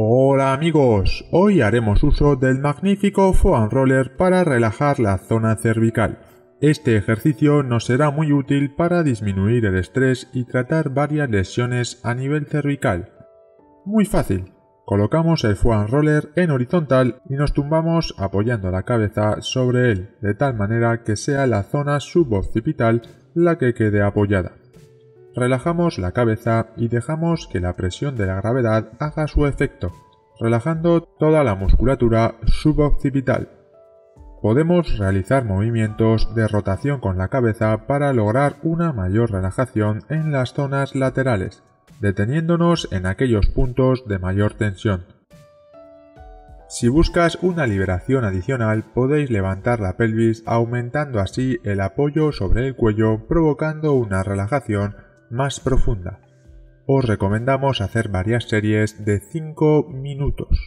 Hola amigos, hoy haremos uso del magnífico foam roller para relajar la zona cervical. Este ejercicio nos será muy útil para disminuir el estrés y tratar varias lesiones a nivel cervical. Muy fácil. Colocamos el foam roller en horizontal y nos tumbamos apoyando la cabeza sobre él, de tal manera que sea la zona suboccipital la que quede apoyada. Relajamos la cabeza y dejamos que la presión de la gravedad haga su efecto, relajando toda la musculatura suboccipital. Podemos realizar movimientos de rotación con la cabeza para lograr una mayor relajación en las zonas laterales, deteniéndonos en aquellos puntos de mayor tensión. Si buscas una liberación adicional, podéis levantar la pelvis aumentando así el apoyo sobre el cuello, provocando una relajación más profunda. Os recomendamos hacer varias series de 5 minutos.